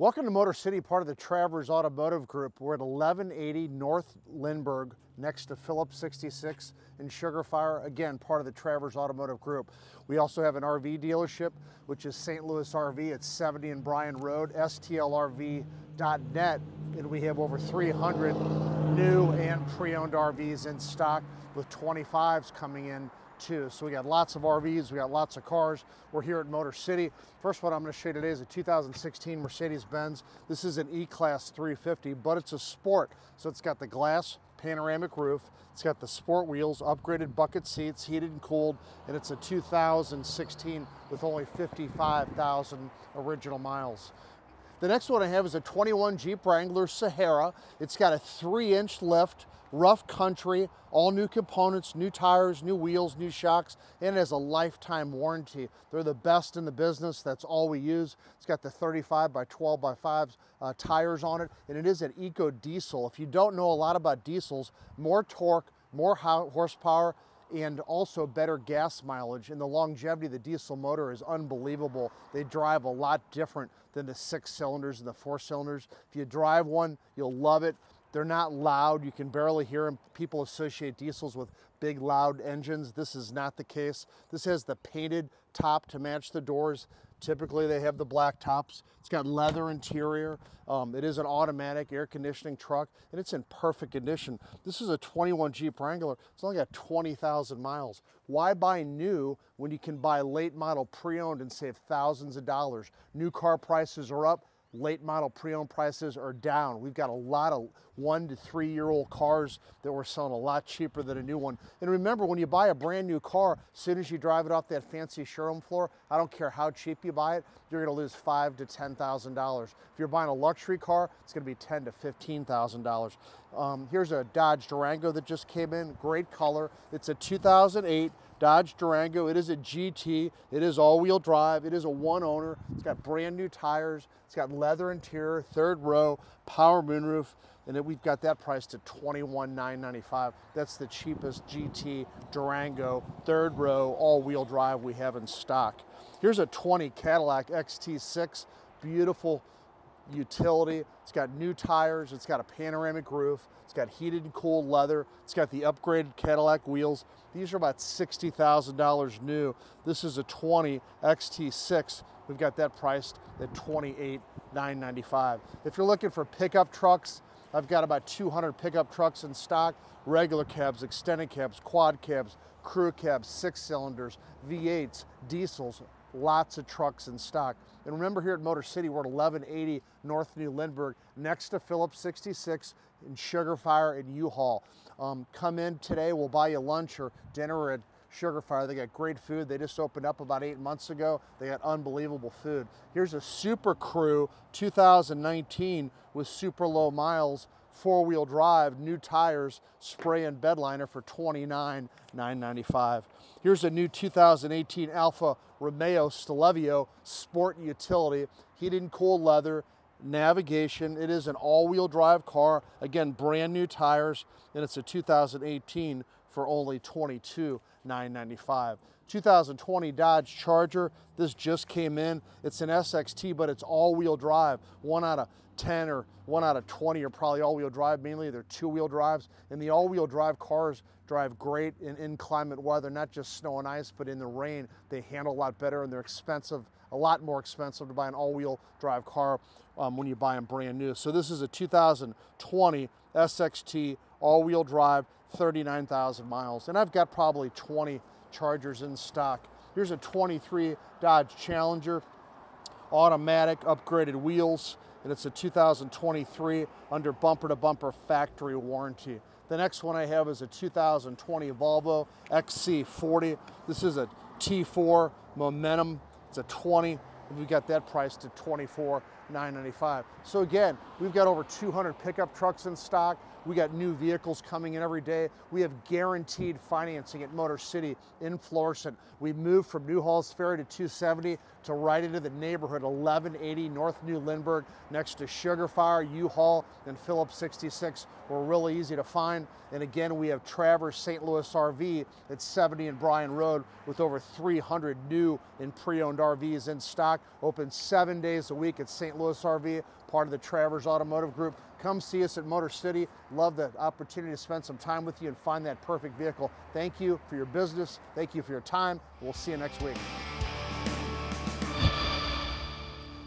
Welcome to Motor City, part of the Travers Automotive Group. We're at 1180 North Lindbergh, next to Phillips 66 in Sugar Fire. Again, part of the Travers Automotive Group. We also have an RV dealership, which is St. Louis RV at 70 and Bryan Road, stlrv.net. And we have over 300 new and pre-owned RVs in stock with 25s coming in too. So we got lots of RVs, we got lots of cars. We're here at Motor City. First one I'm gonna show you today is a 2016 Mercedes-Benz. This is an E-Class 350, but it's a sport. So it's got the glass panoramic roof, it's got the sport wheels, upgraded bucket seats, heated and cooled, and it's a 2016 with only 55,000 original miles. The next one I have is a 21 Jeep Wrangler Sahara. It's got a three inch lift, rough country, all new components, new tires, new wheels, new shocks, and it has a lifetime warranty. They're the best in the business. That's all we use. It's got the 35 by 12 by 5 uh, tires on it, and it is an eco diesel. If you don't know a lot about diesels, more torque, more horsepower, and also better gas mileage. And the longevity of the diesel motor is unbelievable. They drive a lot different than the six cylinders and the four cylinders. If you drive one, you'll love it. They're not loud. You can barely hear them. People associate diesels with big loud engines. This is not the case. This has the painted top to match the doors. Typically they have the black tops. It's got leather interior. Um, it is an automatic air conditioning truck and it's in perfect condition. This is a 21 Jeep Wrangler. It's only got 20,000 miles. Why buy new when you can buy late model pre-owned and save thousands of dollars? New car prices are up late model pre-owned prices are down. We've got a lot of one to three year old cars that we're selling a lot cheaper than a new one. And remember, when you buy a brand new car, as soon as you drive it off that fancy showroom floor, I don't care how cheap you buy it, you're gonna lose five to $10,000. If you're buying a luxury car, it's gonna be ten to $15,000. Um, here's a Dodge Durango that just came in, great color. It's a 2008 Dodge Durango. It is a GT. It is all-wheel drive. It is a one owner. It's got brand new tires. It's got leather interior, third row, power moonroof, and then we've got that priced at $21,995. That's the cheapest GT Durango, third row, all-wheel drive we have in stock. Here's a 20 Cadillac XT6, beautiful utility. It's got new tires, it's got a panoramic roof, it's got heated and cooled leather, it's got the upgraded Cadillac wheels. These are about $60,000 new. This is a 20 XT6. We've got that priced at $28,995. If you're looking for pickup trucks, I've got about 200 pickup trucks in stock, regular cabs, extended cabs, quad cabs, crew cabs, six cylinders, V8s, diesels, lots of trucks in stock. And remember here at Motor City, we're at 1180 North New Lindbergh, next to Phillips 66 in Sugar Fire and U-Haul. Um, come in today, we'll buy you lunch or dinner at Sugar Fire. They got great food. They just opened up about eight months ago. They got unbelievable food. Here's a Super Crew 2019 with super low miles four-wheel drive, new tires, spray and bedliner for $29,995. Here's a new 2018 Alfa Romeo Stelvio Sport Utility, heated and cooled leather, navigation. It is an all-wheel drive car. Again, brand new tires, and it's a 2018 for only $22,995. 2020 Dodge Charger, this just came in. It's an SXT, but it's all-wheel drive. One out of 10 or one out of 20 are probably all-wheel drive mainly. They're two-wheel drives. And the all-wheel drive cars drive great in inclement weather, not just snow and ice, but in the rain. They handle a lot better and they're expensive, a lot more expensive to buy an all-wheel drive car um, when you buy them brand new. So this is a 2020 SXT all-wheel drive, 39,000 miles. And I've got probably 20 Chargers in stock. Here's a 23 Dodge Challenger, automatic, upgraded wheels, and it's a 2023 under bumper to bumper factory warranty. The next one I have is a 2020 Volvo XC40. This is a T4 Momentum. A 20. We got that price to 24 995. So again, we've got over 200 pickup trucks in stock. We got new vehicles coming in every day. We have guaranteed financing at Motor City in Florissant. We moved from New Halls Ferry to 270 to right into the neighborhood, 1180 North New Lindbergh, next to Sugar Fire, U-Haul, and Phillips 66. We're really easy to find. And again, we have Travers St. Louis RV at 70 and Bryan Road with over 300 new and pre-owned RVs in stock. stock, open seven days a week at St. Louis RV, part of the Travers Automotive Group. Come see us at Motor City. Love the opportunity to spend some time with you and find that perfect vehicle. Thank you for your business. Thank you for your time. We'll see you next week.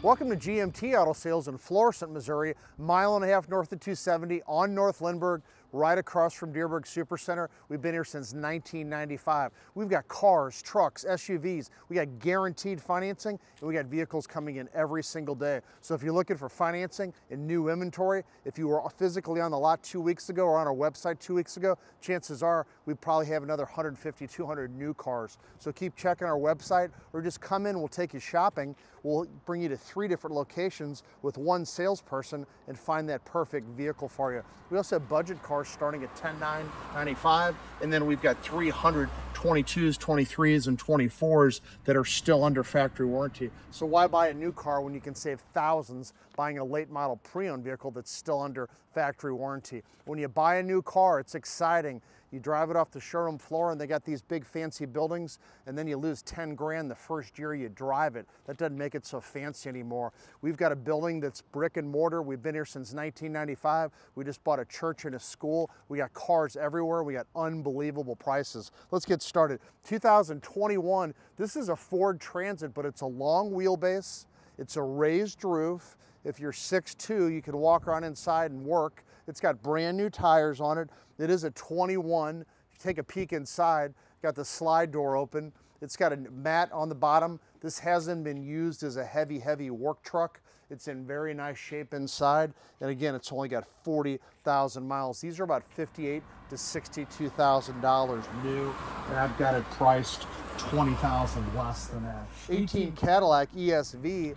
Welcome to GMT Auto Sales in Florissant, Missouri, mile and a half north of 270 on North Lindbergh right across from Dierberg Supercenter. We've been here since 1995. We've got cars, trucks, SUVs. We got guaranteed financing, and we got vehicles coming in every single day. So if you're looking for financing and new inventory, if you were physically on the lot two weeks ago or on our website two weeks ago, chances are we probably have another 150, 200 new cars. So keep checking our website or just come in, we'll take you shopping. We'll bring you to three different locations with one salesperson and find that perfect vehicle for you. We also have budget cars starting at 10995 and then we've got 322s 23s and 24s that are still under factory warranty. So why buy a new car when you can save thousands buying a late model pre-owned vehicle that's still under factory warranty? When you buy a new car it's exciting you drive it off the showroom floor and they got these big fancy buildings and then you lose 10 grand the first year you drive it. That doesn't make it so fancy anymore. We've got a building that's brick and mortar. We've been here since 1995. We just bought a church and a school. We got cars everywhere. We got unbelievable prices. Let's get started. 2021, this is a Ford Transit, but it's a long wheelbase. It's a raised roof. If you're 6'2", you can walk around inside and work. It's got brand new tires on it. It is a 21. you take a peek inside, got the slide door open. It's got a mat on the bottom. This hasn't been used as a heavy, heavy work truck. It's in very nice shape inside. And again, it's only got 40,000 miles. These are about 58 to $62,000 new. And I've got it priced 20,000 less than that. 18 Cadillac ESV.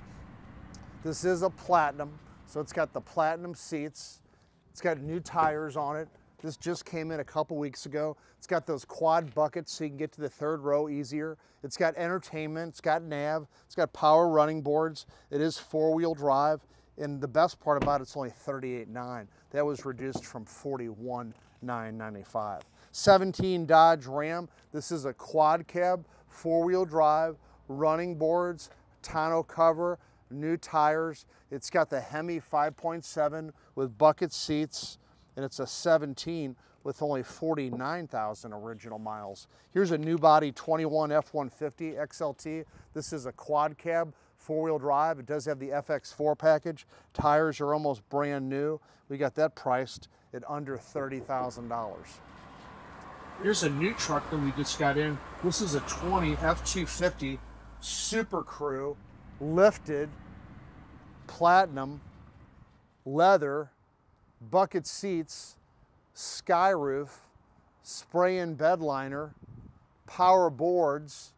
This is a platinum. So it's got the platinum seats. It's got new tires on it. This just came in a couple weeks ago. It's got those quad buckets so you can get to the third row easier. It's got entertainment, it's got nav, it's got power running boards. It is four-wheel drive. And the best part about it, it's only 38.9. That was reduced from 41.995. 17 Dodge Ram. This is a quad cab, four-wheel drive, running boards, tonneau cover, new tires. It's got the Hemi 5.7 with bucket seats and it's a 17 with only 49,000 original miles. Here's a new body 21 F-150 XLT. This is a quad cab, four-wheel drive. It does have the FX4 package. Tires are almost brand new. We got that priced at under $30,000. Here's a new truck that we just got in. This is a 20 F-250 Super Crew, lifted, platinum, leather, bucket seats, sky roof, spray-in bed liner, power boards,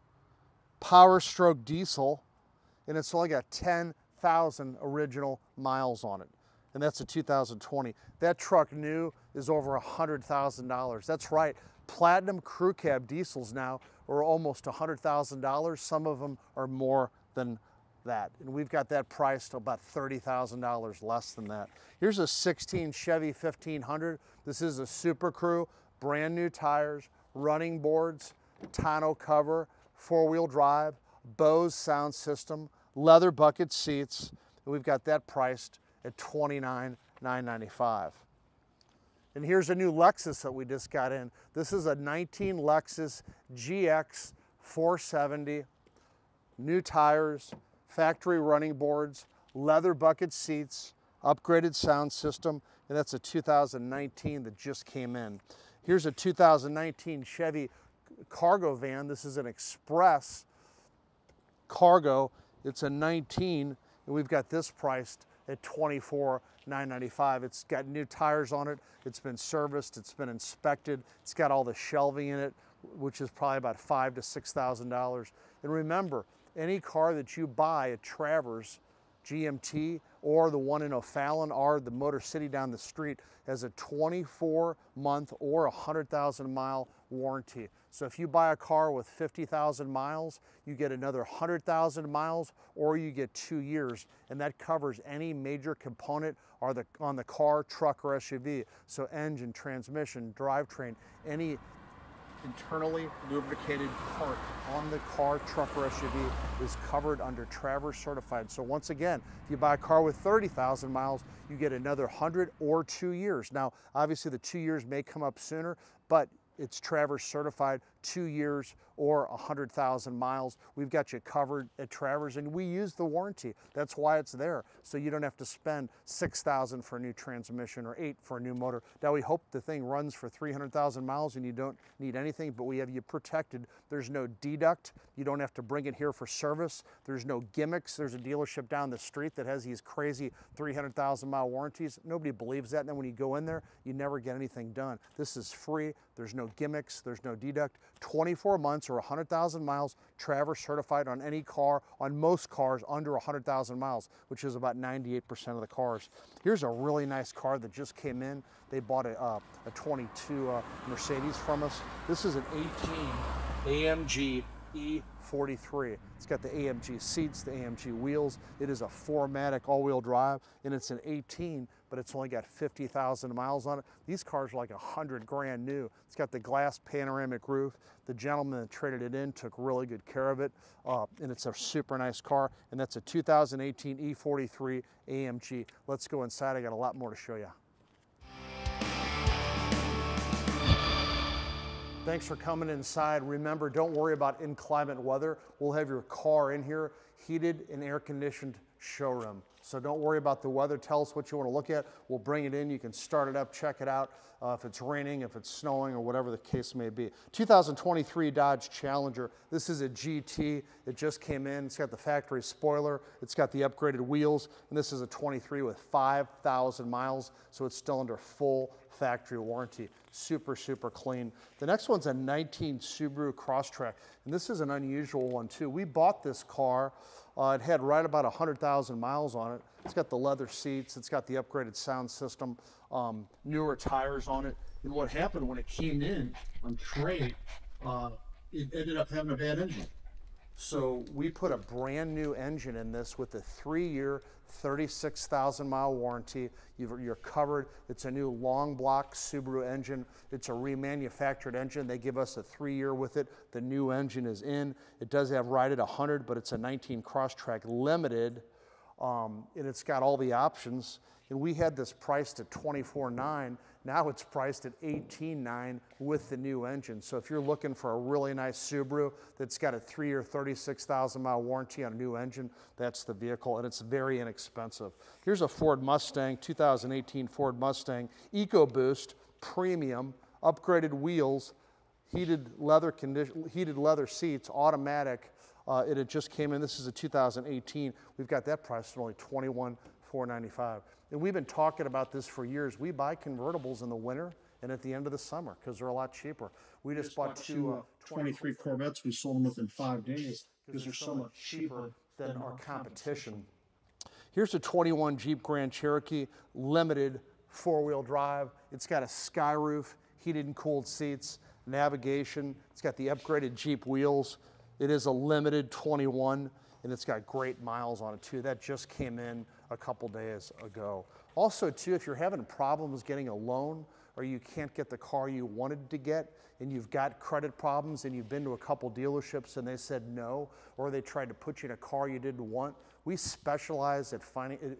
power stroke diesel, and it's only got 10,000 original miles on it. And that's a 2020. That truck new is over $100,000. That's right, platinum crew cab diesels now are almost $100,000. Some of them are more than that. And we've got that priced to about $30,000 less than that. Here's a 16 Chevy 1500. This is a Super Crew, brand new tires, running boards, tonneau cover, four-wheel drive, Bose sound system, leather bucket seats. And we've got that priced at $29,995. And here's a new Lexus that we just got in. This is a 19 Lexus GX 470, new tires, factory running boards, leather bucket seats, upgraded sound system, and that's a 2019 that just came in. Here's a 2019 Chevy cargo van. This is an express cargo. It's a 19, and we've got this priced at 24,995. It's got new tires on it. It's been serviced. It's been inspected. It's got all the shelving in it, which is probably about five to six thousand dollars. And remember, any car that you buy at Travers GMT or the one in O'Fallon or the Motor City down the street has a 24 month or 100,000 mile warranty. So if you buy a car with 50,000 miles, you get another 100,000 miles or you get two years and that covers any major component or the, on the car, truck or SUV. So engine, transmission, drivetrain, any internally lubricated part on the car, truck, or SUV is covered under Travers certified. So once again, if you buy a car with 30,000 miles, you get another 100 or two years. Now, obviously the two years may come up sooner, but it's Travers certified, two years or 100,000 miles. We've got you covered at Travers and we use the warranty. That's why it's there. So you don't have to spend 6,000 for a new transmission or eight for a new motor. Now we hope the thing runs for 300,000 miles and you don't need anything, but we have you protected. There's no deduct. You don't have to bring it here for service. There's no gimmicks. There's a dealership down the street that has these crazy 300,000 mile warranties. Nobody believes that. And then when you go in there, you never get anything done. This is free. There's no gimmicks. There's no deduct. 24 months or 100,000 miles, Travers certified on any car, on most cars under 100,000 miles, which is about 98% of the cars. Here's a really nice car that just came in. They bought a, uh, a 22 uh, Mercedes from us. This is an 18 AMG E43. It's got the AMG seats, the AMG wheels. It is a 4MATIC all-wheel drive, and it's an 18 but it's only got 50,000 miles on it. These cars are like 100 grand new. It's got the glass panoramic roof. The gentleman that traded it in took really good care of it, uh, and it's a super nice car, and that's a 2018 E43 AMG. Let's go inside. I got a lot more to show you. Thanks for coming inside. Remember, don't worry about inclement weather. We'll have your car in here, heated and air conditioned showroom. So don't worry about the weather. Tell us what you want to look at. We'll bring it in. You can start it up, check it out. Uh, if it's raining, if it's snowing, or whatever the case may be. 2023 Dodge Challenger. This is a GT. It just came in. It's got the factory spoiler. It's got the upgraded wheels. And this is a 23 with 5,000 miles. So it's still under full factory warranty. Super, super clean. The next one's a 19 Subaru Crosstrek. And this is an unusual one too. We bought this car uh, it had right about 100,000 miles on it. It's got the leather seats. It's got the upgraded sound system, um, newer tires on it. And what happened when it came in on trade, uh, it ended up having a bad engine. So we put a brand new engine in this with a three-year, 36,000 mile warranty. you are covered. It's a new long block Subaru engine. It's a remanufactured engine. They give us a three-year with it. The new engine is in. It does have ride at 100, but it's a 19 Crosstrek limited, um, and it's got all the options. And we had this priced at 24.9. Now it's priced at 18.9 with the new engine. So if you're looking for a really nice Subaru that's got a three-year, 36,000 mile warranty on a new engine, that's the vehicle, and it's very inexpensive. Here's a Ford Mustang, 2018 Ford Mustang, EcoBoost, premium, upgraded wheels, heated leather heated leather seats, automatic. Uh, it had just came in. This is a 2018. We've got that price at only 21. 495. And we've been talking about this for years. We buy convertibles in the winter and at the end of the summer because they're a lot cheaper. We, just, just, bought two uh, 23 Corvettes. We sold them within five days because they're so much cheaper than, than our competition. Here's a 21 Jeep Grand Cherokee limited four-wheel drive. It's got a sky roof, heated and cooled seats, navigation. It's got the upgraded Jeep wheels. It is a limited 21 and it's got great miles on it too. That just came in a couple days ago. Also too, if you're having problems getting a loan or you can't get the car you wanted to get and you've got credit problems and you've been to a couple dealerships and they said no, or they tried to put you in a car you didn't want, we specialize at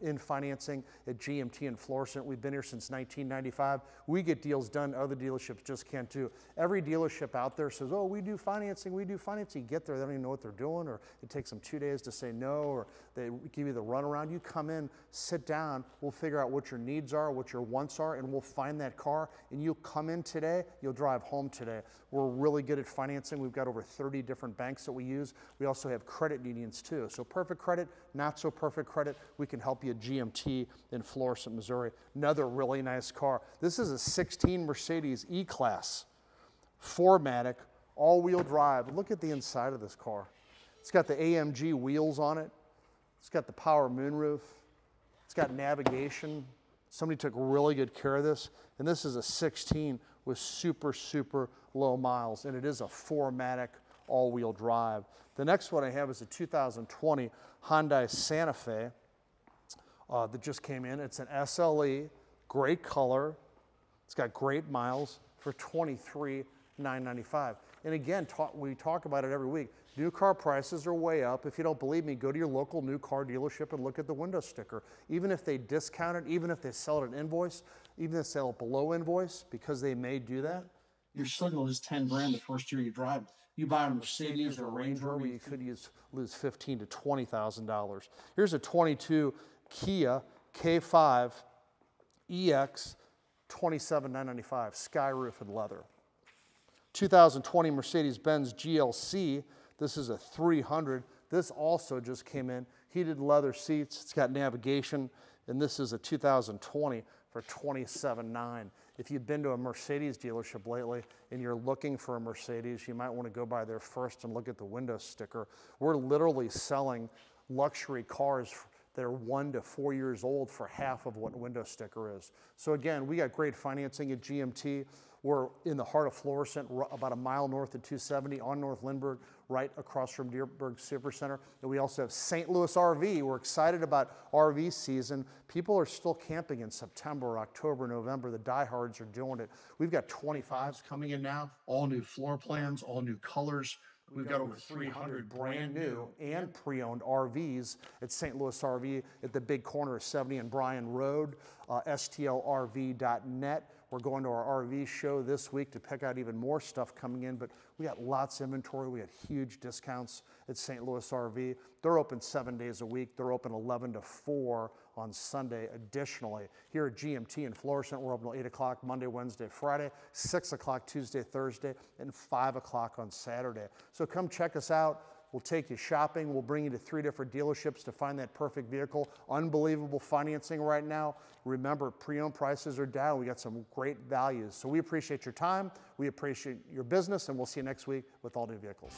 in financing at GMT and Florissant. We've been here since 1995. We get deals done other dealerships just can't do. Every dealership out there says, oh, we do financing, we do financing. You get there, they don't even know what they're doing, or it takes them two days to say no, or they give you the runaround. You come in, sit down, we'll figure out what your needs are, what your wants are, and we'll find that car, and you'll come in today, you'll drive home today. We're really good at financing. We've got over 30 different banks that we use. We also have credit unions too. So perfect credit, not so perfect credit, we can help you GMT in Florissant, Missouri. Another really nice car. This is a 16 Mercedes E-Class, 4MATIC, all-wheel drive. Look at the inside of this car. It's got the AMG wheels on it. It's got the power moonroof. It's got navigation. Somebody took really good care of this. And this is a 16 with super, super low miles. And it is a 4MATIC all-wheel drive. The next one I have is a 2020 Hyundai Santa Fe uh, that just came in. It's an SLE, great color. It's got great miles for 23 995. And again, talk, we talk about it every week. New car prices are way up. If you don't believe me, go to your local new car dealership and look at the window sticker. Even if they discount it, even if they sell it at invoice, even if they sell it below invoice, because they may do that, you're still gonna lose ten grand the first year you drive. You buy a Mercedes or a Range Rover, you could use, lose fifteen to twenty thousand dollars. Here's a 22 Kia K5 EX 27995 sky roof and leather. 2020 Mercedes-Benz GLC. This is a 300. This also just came in. Heated leather seats. It's got navigation. And this is a 2020 for 27.9. If you've been to a Mercedes dealership lately and you're looking for a Mercedes, you might want to go by there first and look at the window sticker. We're literally selling luxury cars that are one to four years old for half of what window sticker is. So again, we got great financing at GMT. We're in the heart of Florissant, about a mile north of 270 on North Lindbergh, right across from Dierberg Supercenter. And we also have St. Louis RV. We're excited about RV season. People are still camping in September, October, November. The diehards are doing it. We've got 25s coming in now, all new floor plans, all new colors. We've got over 300 brand new and pre-owned RVs at St. Louis RV at the big corner of 70 and Bryan Road, uh, stlrv.net. We're going to our RV show this week to pick out even more stuff coming in, but we got lots of inventory. We had huge discounts at St. Louis RV. They're open seven days a week. They're open 11 to 4 on Sunday. Additionally, here at GMT in Florissant, we're open till 8 o'clock Monday, Wednesday, Friday, 6 o'clock Tuesday, Thursday, and 5 o'clock on Saturday. So come check us out. We'll take you shopping. We'll bring you to three different dealerships to find that perfect vehicle. Unbelievable financing right now. Remember, pre-owned prices are down. We got some great values. So we appreciate your time. We appreciate your business, and we'll see you next week with all new vehicles.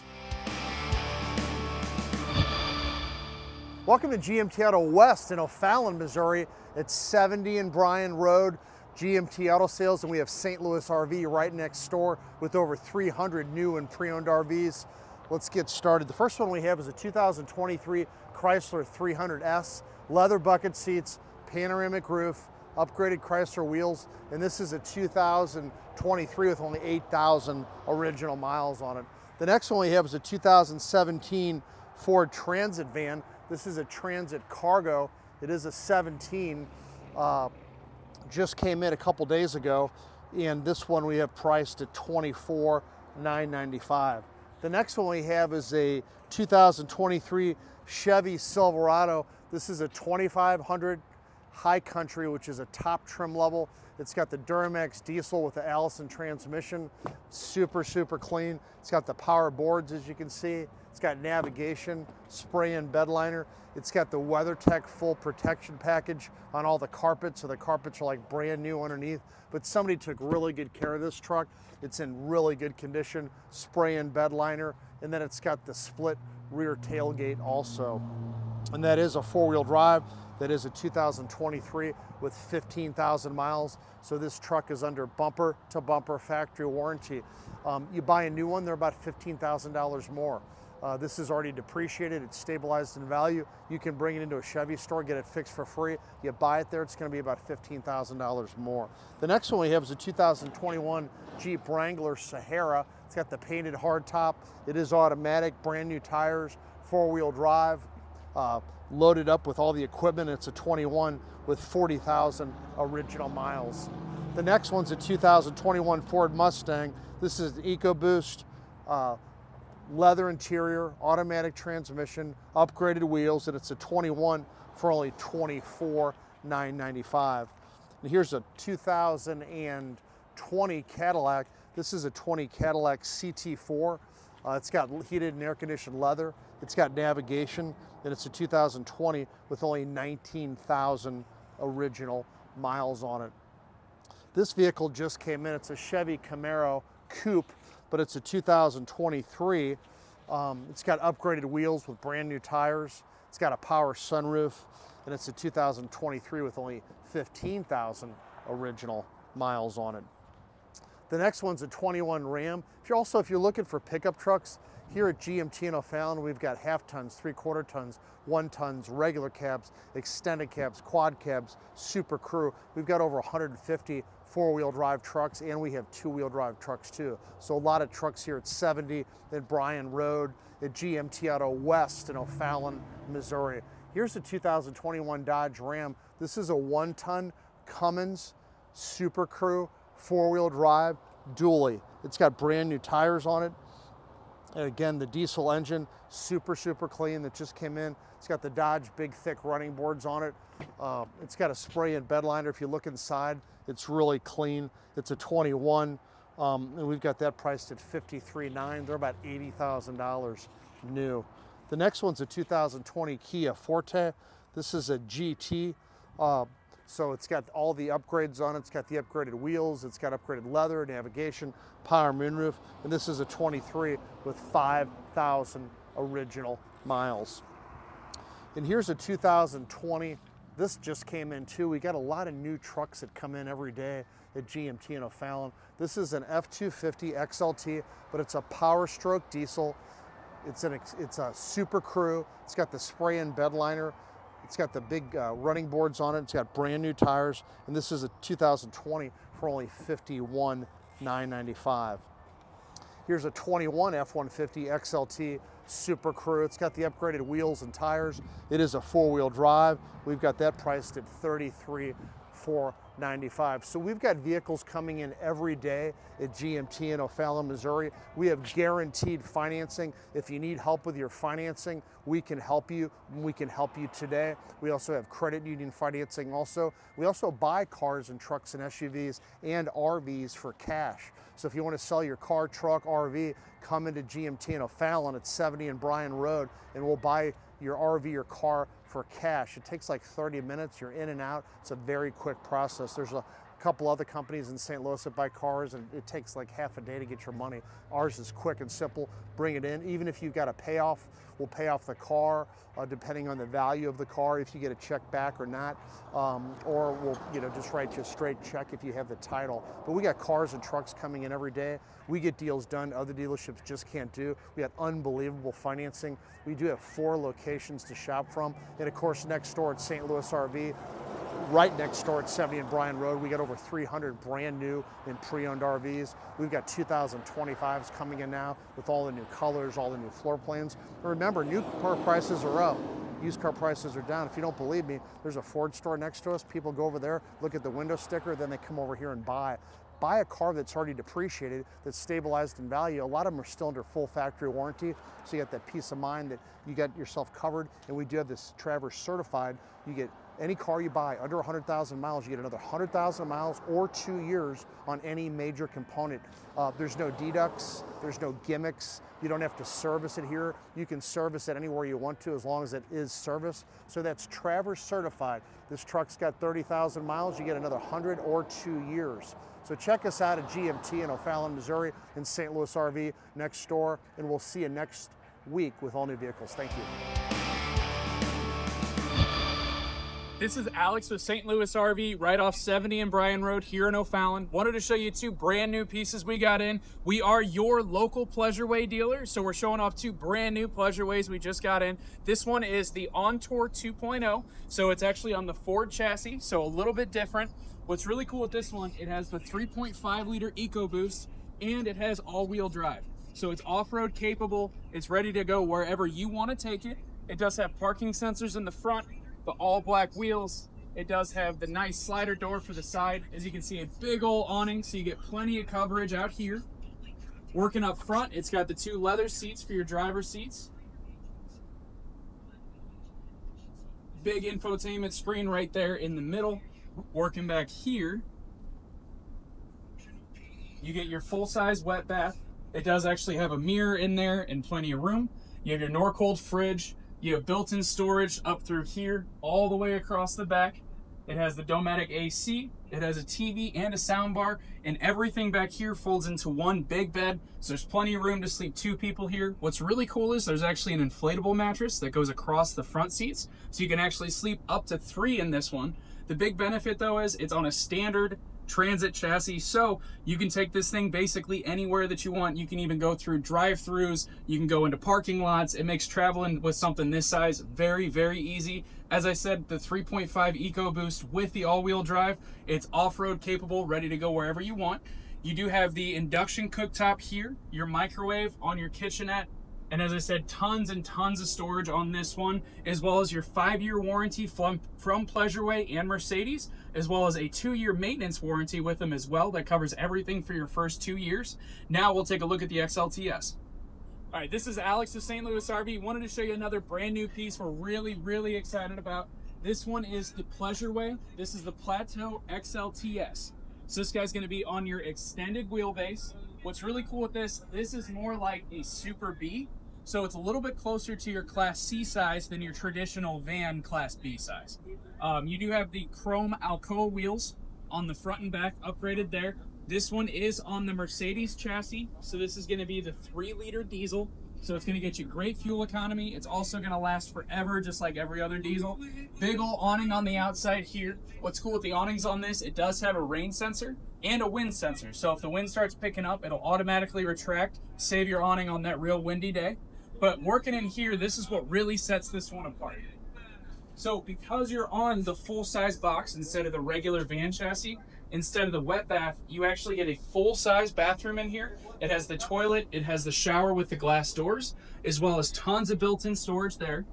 Welcome to GMT Auto West in O'Fallon, Missouri. It's 70 and Bryan Road. GMT Auto Sales, and we have St. Louis RV right next door with over 300 new and pre-owned RVs let's get started. The first one we have is a 2023 Chrysler 300S, leather bucket seats, panoramic roof, upgraded Chrysler wheels, and this is a 2023 with only 8,000 original miles on it. The next one we have is a 2017 Ford Transit van. This is a Transit Cargo. It is a 17, uh, just came in a couple days ago, and this one we have priced at 24,995. The next one we have is a 2023 Chevy Silverado. This is a 2500 High Country, which is a top trim level. It's got the Duramax diesel with the Allison transmission. Super, super clean. It's got the power boards, as you can see. It's got navigation, spray-in bed liner. It's got the WeatherTech full protection package on all the carpets, so the carpets are like brand new underneath. But somebody took really good care of this truck. It's in really good condition, spray-in bed liner, and then it's got the split rear tailgate also. And that is a four-wheel drive. That is a 2023 with 15,000 miles. So this truck is under bumper to bumper factory warranty. Um, you buy a new one, they're about $15,000 more. Uh, this is already depreciated, it's stabilized in value. You can bring it into a Chevy store, get it fixed for free. You buy it there, it's gonna be about $15,000 more. The next one we have is a 2021 Jeep Wrangler Sahara. It's got the painted hardtop. It is automatic, brand new tires, four-wheel drive, uh, loaded up with all the equipment. It's a 21 with 40,000 original miles. The next one's a 2021 Ford Mustang. This is the EcoBoost. Uh, leather interior, automatic transmission, upgraded wheels, and it's a 21 for only 24,995. And here's a 2020 Cadillac. This is a 20 Cadillac CT4. Uh, it's got heated and air conditioned leather. It's got navigation, and it's a 2020 with only 19,000 original miles on it. This vehicle just came in. It's a Chevy Camaro Coupe but it's a 2023. Um, it's got upgraded wheels with brand new tires. It's got a power sunroof, and it's a 2023 with only 15,000 original miles on it. The next one's a 21 Ram. If you're also, if you're looking for pickup trucks, here at GMT in O'Fallon, we've got half tons, three quarter tons, one tons, regular cabs, extended cabs, quad cabs, super crew. We've got over 150 four-wheel drive trucks and we have two-wheel drive trucks too. So a lot of trucks here at 70 at Bryan Road, at GMT Auto West in O'Fallon, Missouri. Here's a 2021 Dodge Ram. This is a one-ton Cummins Super Crew four-wheel drive dually. It's got brand new tires on it. And again, the diesel engine, super, super clean that just came in. It's got the Dodge big, thick running boards on it. Uh, it's got a spray-in bed liner. If you look inside, it's really clean. It's a 21, um, and we've got that priced at 53.9. They're about $80,000 new. The next one's a 2020 Kia Forte. This is a GT. Uh, so it's got all the upgrades on it. It's got the upgraded wheels. It's got upgraded leather, navigation, power moonroof. And this is a 23 with 5,000 original miles. And here's a 2020. This just came in too. We got a lot of new trucks that come in every day at GMT and O'Fallon. This is an F250 XLT, but it's a power stroke diesel. It's, an, it's a super crew. It's got the spray-in bed liner. It's got the big uh, running boards on it. It's got brand new tires, and this is a 2020 for only 51,995. Here's a 21 F-150 XLT Super Crew. It's got the upgraded wheels and tires. It is a four-wheel drive. We've got that priced at 33 495. So we've got vehicles coming in every day at GMT in O'Fallon, Missouri. We have guaranteed financing. If you need help with your financing, we can help you. We can help you today. We also have credit union financing also. We also buy cars and trucks and SUVs and RVs for cash. So if you want to sell your car, truck, RV, come into GMT in O'Fallon at 70 and Bryan Road and we'll buy your RV or car for cash. It takes like 30 minutes, you're in and out. It's a very quick process. There's a couple other companies in St. Louis that buy cars and it takes like half a day to get your money. Ours is quick and simple, bring it in. Even if you've got a payoff, we'll pay off the car uh, depending on the value of the car, if you get a check back or not. Um, or we'll you know just write you a straight check if you have the title. But we got cars and trucks coming in every day. We get deals done other dealerships just can't do. We have unbelievable financing. We do have four locations to shop from. And of course next door at St. Louis RV, right next door at 70 and Bryan Road. We got over 300 brand new and pre-owned RVs. We've got 2025s coming in now with all the new colors, all the new floor plans. And remember, new car prices are up. Used car prices are down. If you don't believe me, there's a Ford store next to us. People go over there, look at the window sticker, then they come over here and buy buy a car that's already depreciated, that's stabilized in value. A lot of them are still under full factory warranty, so you got that peace of mind that you got yourself covered. And we do have this Travers certified. You get any car you buy under 100,000 miles, you get another 100,000 miles or two years on any major component. Uh, there's no deducts, there's no gimmicks. You don't have to service it here. You can service it anywhere you want to as long as it is service. So that's Travers certified. This truck's got 30,000 miles, you get another 100 or two years. So check us out at GMT in O'Fallon, Missouri, in St. Louis RV next door, and we'll see you next week with all new vehicles. Thank you. This is Alex with St. Louis RV, right off 70 and Bryan Road here in O'Fallon. Wanted to show you two brand new pieces we got in. We are your local Pleasureway dealer, so we're showing off two brand new Pleasureways we just got in. This one is the Ontour 2.0, so it's actually on the Ford chassis, so a little bit different. What's really cool with this one, it has the 3.5 liter EcoBoost, and it has all-wheel drive. So it's off-road capable, it's ready to go wherever you want to take it. It does have parking sensors in the front, the all black wheels. It does have the nice slider door for the side. As you can see, a big old awning, so you get plenty of coverage out here. Working up front, it's got the two leather seats for your driver seats. Big infotainment screen right there in the middle. Working back here, you get your full-size wet bath. It does actually have a mirror in there and plenty of room. You have your Norcold fridge, you have built-in storage up through here, all the way across the back. It has the Dometic AC, it has a TV and a sound bar, and everything back here folds into one big bed, so there's plenty of room to sleep two people here. What's really cool is there's actually an inflatable mattress that goes across the front seats, so you can actually sleep up to three in this one. The big benefit though is it's on a standard transit chassis. So you can take this thing basically anywhere that you want. You can even go through drive-throughs. You can go into parking lots. It makes traveling with something this size very, very easy. As I said, the 3.5 EcoBoost with the all-wheel drive, it's off-road capable, ready to go wherever you want. You do have the induction cooktop here, your microwave on your kitchenette, and as I said, tons and tons of storage on this one, as well as your five-year warranty from, from Pleasureway and Mercedes, as well as a two-year maintenance warranty with them as well that covers everything for your first two years. Now we'll take a look at the XLTS. All right, this is Alex of St. Louis RV. Wanted to show you another brand new piece we're really, really excited about. This one is the Pleasureway. This is the Plateau XLTS. So this guy's gonna be on your extended wheelbase. What's really cool with this, this is more like a Super B, so it's a little bit closer to your Class C size than your traditional van Class B size. Um, you do have the chrome Alcoa wheels on the front and back upgraded there. This one is on the Mercedes chassis. So this is gonna be the three liter diesel. So it's gonna get you great fuel economy. It's also gonna last forever, just like every other diesel. Big ol' awning on the outside here. What's cool with the awnings on this, it does have a rain sensor and a wind sensor. So if the wind starts picking up, it'll automatically retract, save your awning on that real windy day. But working in here, this is what really sets this one apart. So because you're on the full size box instead of the regular van chassis, instead of the wet bath, you actually get a full size bathroom in here. It has the toilet, it has the shower with the glass doors, as well as tons of built-in storage there.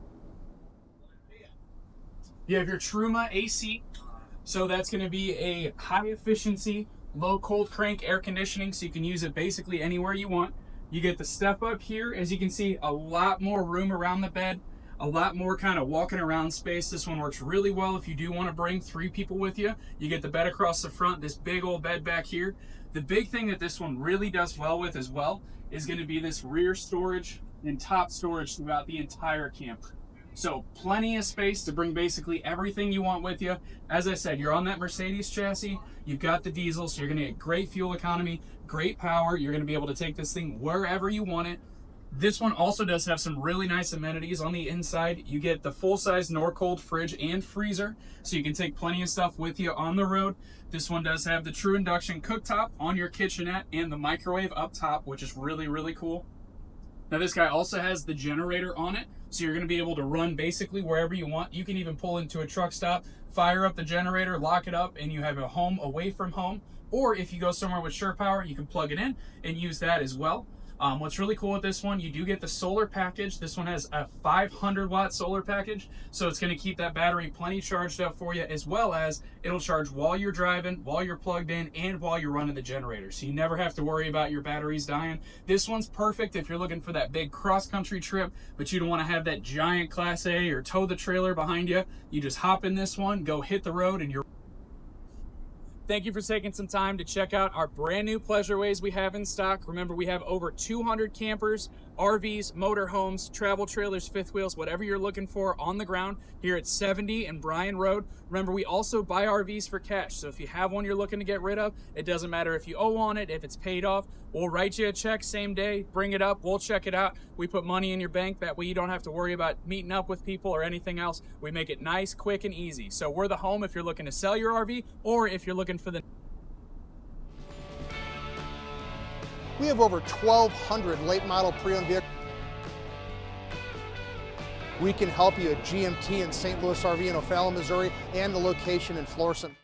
You have your Truma AC. So that's gonna be a high efficiency, low cold crank air conditioning. So you can use it basically anywhere you want. You get the step up here. As you can see, a lot more room around the bed, a lot more kind of walking around space. This one works really well if you do want to bring three people with you. You get the bed across the front, this big old bed back here. The big thing that this one really does well with as well is going to be this rear storage and top storage throughout the entire camper. So plenty of space to bring basically everything you want with you. As I said, you're on that Mercedes chassis. You've got the diesel, so you're going to get great fuel economy, great power. You're going to be able to take this thing wherever you want it. This one also does have some really nice amenities on the inside. You get the full-size Norcold fridge and freezer, so you can take plenty of stuff with you on the road. This one does have the true induction cooktop on your kitchenette and the microwave up top, which is really, really cool. Now this guy also has the generator on it, so you're gonna be able to run basically wherever you want. You can even pull into a truck stop, fire up the generator, lock it up, and you have a home away from home. Or if you go somewhere with shore power, you can plug it in and use that as well. Um, what's really cool with this one, you do get the solar package. This one has a 500 watt solar package, so it's going to keep that battery plenty charged up for you, as well as it'll charge while you're driving, while you're plugged in, and while you're running the generator. So you never have to worry about your batteries dying. This one's perfect if you're looking for that big cross country trip, but you don't want to have that giant Class A or tow the trailer behind you. You just hop in this one, go hit the road, and you're Thank you for taking some time to check out our brand new Pleasureways we have in stock. Remember, we have over 200 campers, RVs, motorhomes, travel trailers, fifth wheels, whatever you're looking for on the ground here at 70 and Bryan Road. Remember, we also buy RVs for cash. So if you have one you're looking to get rid of, it doesn't matter if you owe on it, if it's paid off, we'll write you a check same day, bring it up, we'll check it out. We put money in your bank. That way you don't have to worry about meeting up with people or anything else. We make it nice, quick, and easy. So we're the home if you're looking to sell your RV or if you're looking for the We have over 1,200 late model pre-owned vehicles. We can help you at GMT in St. Louis RV in O'Fallon, Missouri, and the location in Florissant.